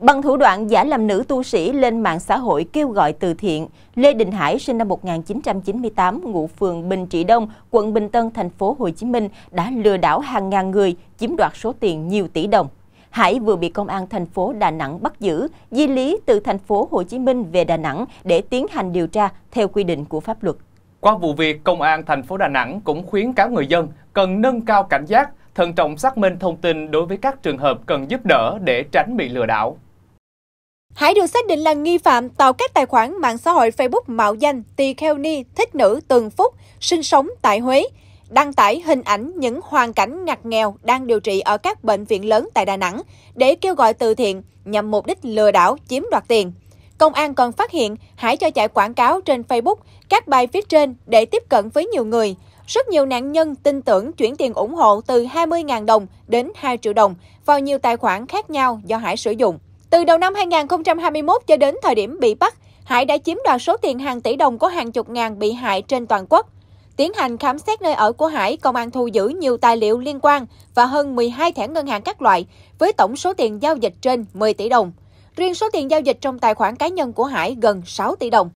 Bằng thủ đoạn giả làm nữ tu sĩ lên mạng xã hội kêu gọi từ thiện, Lê Đình Hải sinh năm 1998, ngụ phường Bình Trị Đông, quận Bình Tân, thành phố Hồ Chí Minh đã lừa đảo hàng ngàn người, chiếm đoạt số tiền nhiều tỷ đồng. Hải vừa bị công an thành phố Đà Nẵng bắt giữ, di lý từ thành phố Hồ Chí Minh về Đà Nẵng để tiến hành điều tra theo quy định của pháp luật. Qua vụ việc, Công an thành phố Đà Nẵng cũng khuyến cáo người dân cần nâng cao cảnh giác, thận trọng xác minh thông tin đối với các trường hợp cần giúp đỡ để tránh bị lừa đảo. Hải được xác định là nghi phạm tạo các tài khoản mạng xã hội Facebook mạo danh Tỳ Kheo Ni thích nữ Tường Phúc, sinh sống tại Huế, đăng tải hình ảnh những hoàn cảnh ngặt nghèo đang điều trị ở các bệnh viện lớn tại Đà Nẵng để kêu gọi từ thiện nhằm mục đích lừa đảo chiếm đoạt tiền. Công an còn phát hiện Hải cho chạy quảng cáo trên Facebook các bài viết trên để tiếp cận với nhiều người. Rất nhiều nạn nhân tin tưởng chuyển tiền ủng hộ từ 20.000 đồng đến 2 triệu đồng vào nhiều tài khoản khác nhau do Hải sử dụng. Từ đầu năm 2021 cho đến thời điểm bị bắt, Hải đã chiếm đoạt số tiền hàng tỷ đồng của hàng chục ngàn bị hại trên toàn quốc. Tiến hành khám xét nơi ở của Hải, công an thu giữ nhiều tài liệu liên quan và hơn 12 thẻ ngân hàng các loại với tổng số tiền giao dịch trên 10 tỷ đồng. Riêng số tiền giao dịch trong tài khoản cá nhân của Hải gần 6 tỷ đồng.